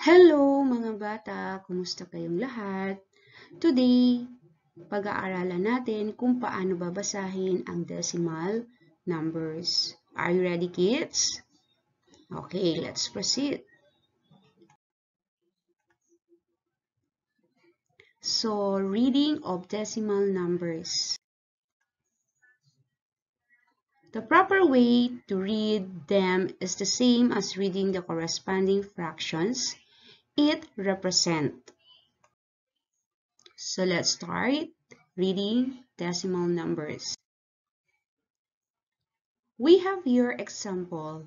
Hello mga bata! Kumusta kayong lahat? Today, pag-aaralan natin kung paano babasahin ang decimal numbers. Are you ready kids? Okay, let's proceed. So, reading of decimal numbers. The proper way to read them is the same as reading the corresponding fractions it represent. So let's start reading decimal numbers. We have here example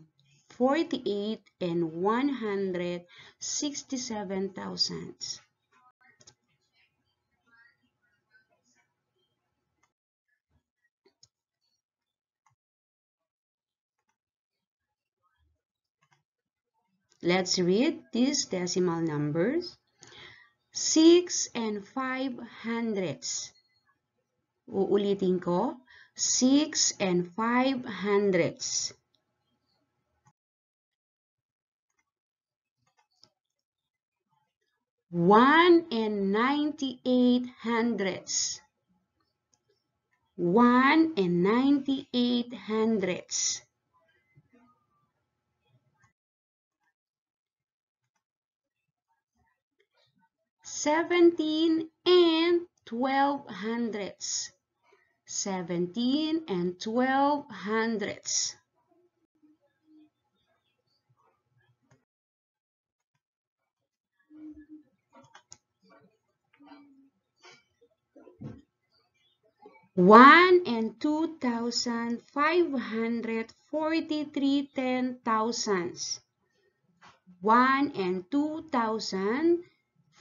48 and 167 thousands. Let's read these decimal numbers. 6 and 5 hundredths. Uulitin ko. 6 and 5 hundredths. One and ninety-eight hundredths. One and ninety-eight hundredths. 17 and 12 hundredths. 17 and 12 hundredths. One and two thousand five hundred forty-three ten thousands. One and two thousand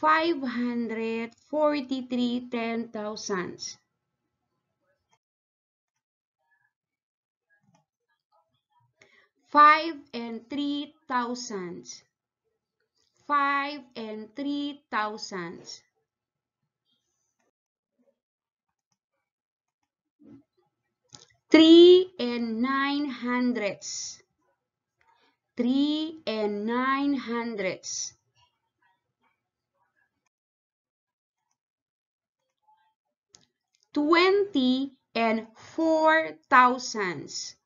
543 ten thousands. Five and three thousands. Five and three thousands. Three and nine. Three and nine hundredths. 20 and 4 thousands.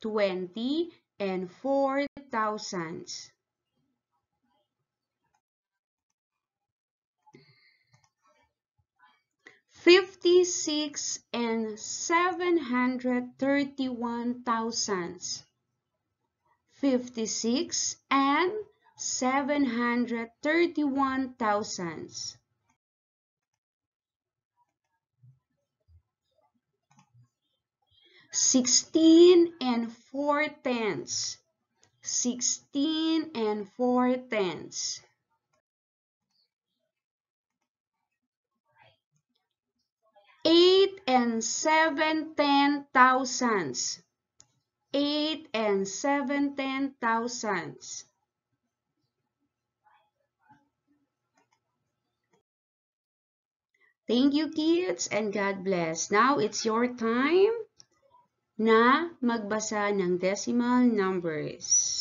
20 and 4 thousands. Fifty-six and seven hundred thirty-one thousands. Fifty-six and seven hundred thirty-one thousands. 16 and 4 tenths. 16 and 4 tenths. Eight and seven ten thousands. Eight and seven ten thousands. Thank you kids and God bless. Now it's your time na magbasa ng decimal numbers.